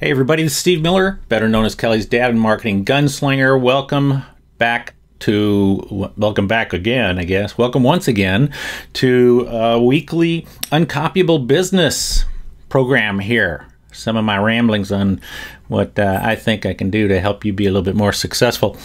Hey everybody, this is Steve Miller, better known as Kelly's dad and marketing gunslinger. Welcome back to welcome back again, I guess. Welcome once again to a weekly uncopyable business program here. Some of my ramblings on what uh, I think I can do to help you be a little bit more successful.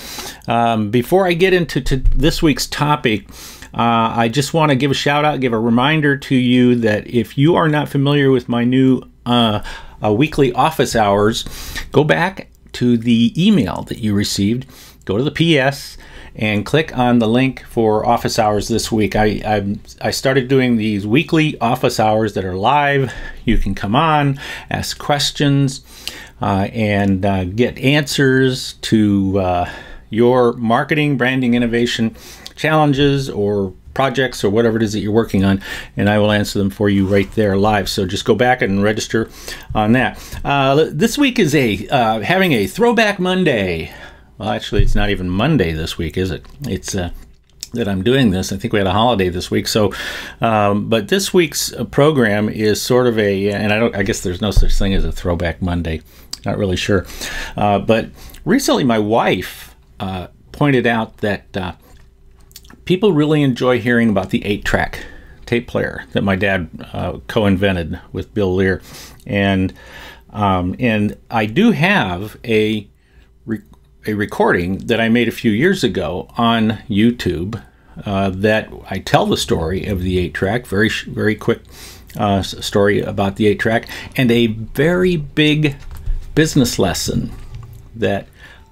Um, before I get into this week's topic, uh, I just want to give a shout out, give a reminder to you that if you are not familiar with my new uh, uh, weekly office hours, go back to the email that you received, go to the PS, and click on the link for office hours this week. I, I, I started doing these weekly office hours that are live. You can come on, ask questions, uh, and uh, get answers to uh, your marketing, branding, innovation challenges or projects or whatever it is that you're working on, and I will answer them for you right there live. So just go back and register on that. Uh, this week is a uh, having a throwback Monday. Well, actually, it's not even Monday this week, is it? It's uh, that I'm doing this. I think we had a holiday this week. So, um, but this week's uh, program is sort of a, and I don't, I guess there's no such thing as a throwback Monday. Not really sure. Uh, but recently, my wife uh, pointed out that uh, people really enjoy hearing about the eight track tape player that my dad uh, co-invented with Bill Lear, and um, and I do have a re- a recording that I made a few years ago on YouTube uh, that I tell the story of the eight track, very very quick uh, story about the eight track, and a very big business lesson that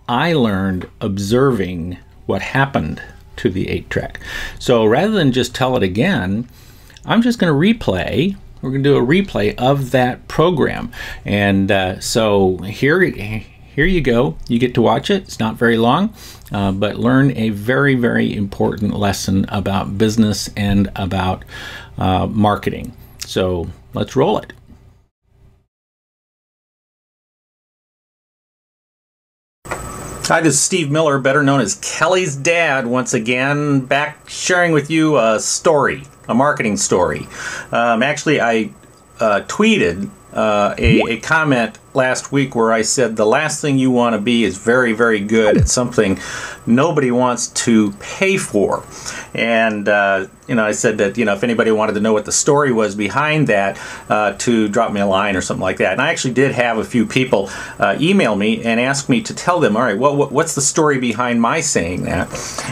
I learned observing what happened to the 8 track. So rather than just tell it again, I'm just going to replay. We're going to do a replay of that program. And uh, so here, here you go. You get to watch it. It's not very long, uh, but learn a very, very important lesson about business and about uh, marketing. So let's roll it. Hi, this is Steve Miller, better known as Kelly's dad, once again, back sharing with you a story, a marketing story. Um, actually, I uh, tweeted uh, a, a, comment last week where I said the last thing you want to be is very, very good at something nobody wants to pay for. And, uh, you know, I said that, you know, if anybody wanted to know what the story was behind that, uh, to drop me a line or something like that. And I actually did have a few people uh, email me and ask me to tell them, all right, well, what's the story behind my saying that?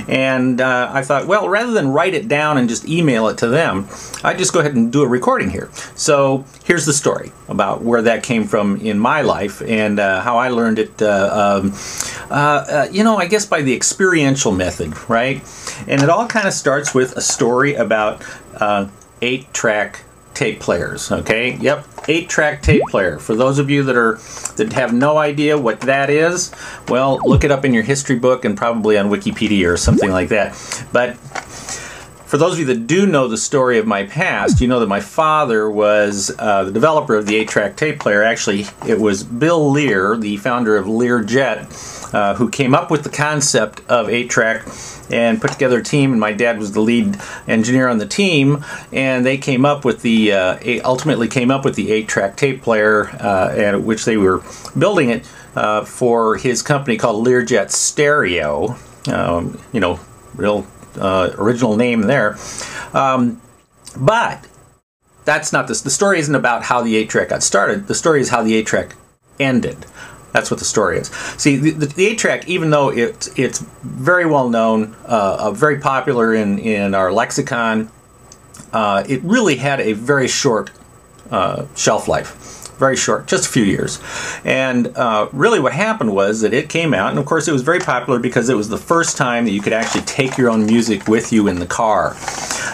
And uh, I thought, well, rather than write it down and just email it to them, I just go ahead and do a recording here. So here's the story about where that came from in my life and uh, how I learned it. Uh, um, uh, you know, I guess by the experiential method, right? And it all kind of starts with a story about uh, eight track tape players. Okay, yep, eight track tape player. For those of you that are that have no idea what that is, well, look it up in your history book and probably on Wikipedia or something like that. But for those of you that do know the story of my past, you know that my father was uh, the developer of the eight-track tape player. Actually, it was Bill Lear, the founder of Learjet, uh, who came up with the concept of eight-track and put together a team. And my dad was the lead engineer on the team, and they came up with the uh, ultimately came up with the eight-track tape player, uh, and which they were building it uh, for his company called Learjet Stereo. Um, you know, real uh, original name there. Um, but that's not this. The story isn't about how the 8 track got started. The story is how the 8 track ended. That's what the story is. See, the, the 8 track, even though it's, it's very well known, uh, uh, very popular in, in our lexicon, uh, it really had a very short uh, shelf life very short, just a few years. And uh, really, what happened was that it came out, and of course, it was very popular because it was the first time that you could actually take your own music with you in the car.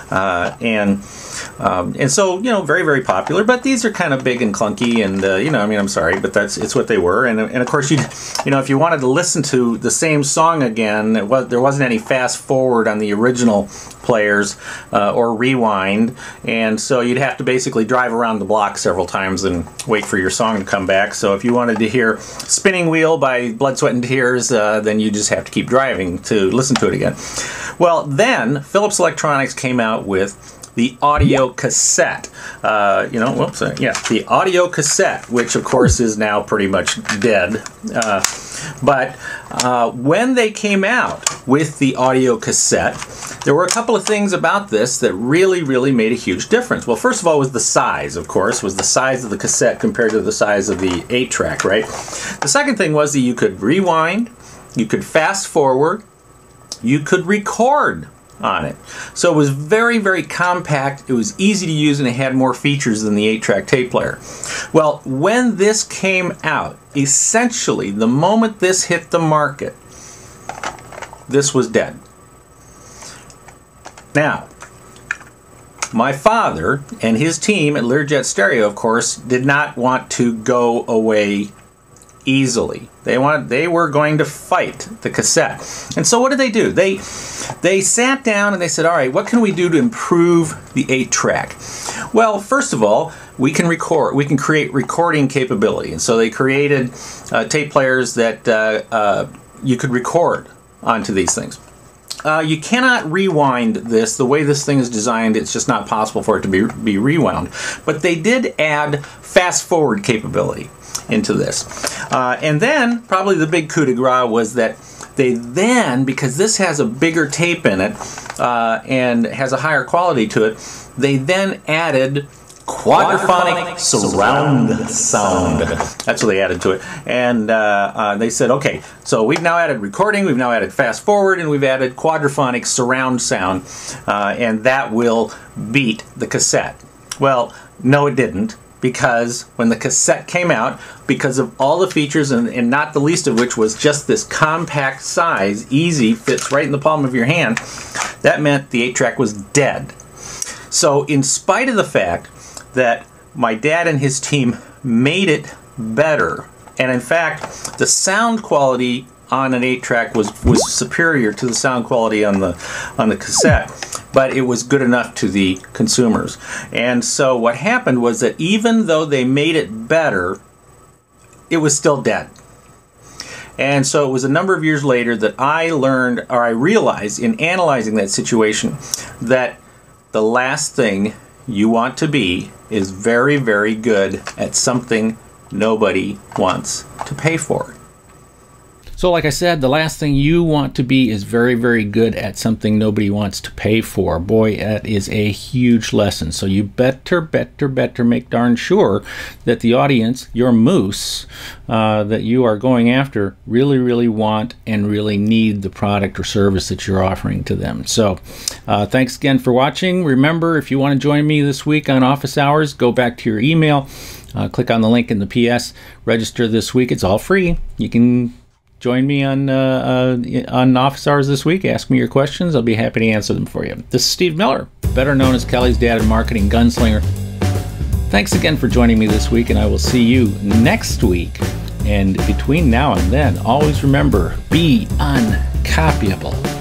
Uh, and um, and so, you know, very, very popular, but these are kind of big and clunky and, uh, you know, I mean, I'm sorry, but that's, it's what they were. And, and of course, you, you know, if you wanted to listen to the same song again, was, there wasn't any fast forward on the original players uh, or rewind. And so you'd have to basically drive around the block several times and wait for your song to come back. So if you wanted to hear Spinning Wheel by Blood, Sweat, and Tears, uh, then you just have to keep driving to listen to it again. Well, then Philips Electronics came out with the audio cassette. Uh, you know, whoops, uh, yeah, the audio cassette, which of course is now pretty much dead. Uh, but uh, when they came out with the audio cassette, there were a couple of things about this that really, really made a huge difference. Well, first of all, was the size, of course, was the size of the cassette compared to the size of the 8 track, right? The second thing was that you could rewind, you could fast forward, you could record on it. So it was very, very compact, it was easy to use, and it had more features than the 8 track tape player. Well, when this came out, essentially, the moment this hit the market, this was dead. Now, my father and his team at Learjet Stereo, of course, did not want to go away easily. They wanted they were going to fight the cassette. And so what did they do? They they sat down and they said, "All right, what can we do to improve the 8 track?" Well, first of all, we can record we can create recording capability. And so they created uh, tape players that uh, uh, you could record onto these things. Uh, you cannot rewind this. The way this thing is designed, it's just not possible for it to be, be rewound. But they did add fast forward capability into this. Uh, and then, probably the big coup de grace was that they then, because this has a bigger tape in it uh, and has a higher quality to it, they then added quadraphonic surround sound. That's what they added to it. And uh, uh, they said, okay, so we've now added recording, we've now added fast forward, and we've added quadraphonic surround sound, uh, and that will beat the cassette. Well, no, it didn't because when the cassette came out, because of all the features, and, and, not the least of which was just this compact size, easy, fits right in the palm of your hand, that meant the 8 track was dead. So, in spite of the fact that my dad and his team made it better. And in fact, the sound quality on an 8 track was, was superior to the sound quality on the on the cassette but it was good enough to the consumers and so what happened was that even though they made it better it was still dead and so it was a number of years later that I learned or I realized in analyzing that situation that the last thing you want to be is very, very good at something nobody wants to pay for. So, like I said, the last thing you want to be is very, very good at something nobody wants to pay for. Boy, that is a huge lesson. So, you better, better, better make darn sure that the audience, your moose, uh, that you are going after, really, really want and really need the product or service that you're offering to them. So, uh, thanks again for watching. Remember, if you want to join me this week on office hours, go back to your email. Uh, click on the link in the PS. Register this week. It's all free. You can join me on uh, uh, on office hours this week. Ask me your questions. I'll be happy to answer them for you. This is Steve Miller, better known as Kelly's dad and marketing gunslinger. Thanks again for joining me this week, and I will see you next week. And between now and then, always remember be uncopyable.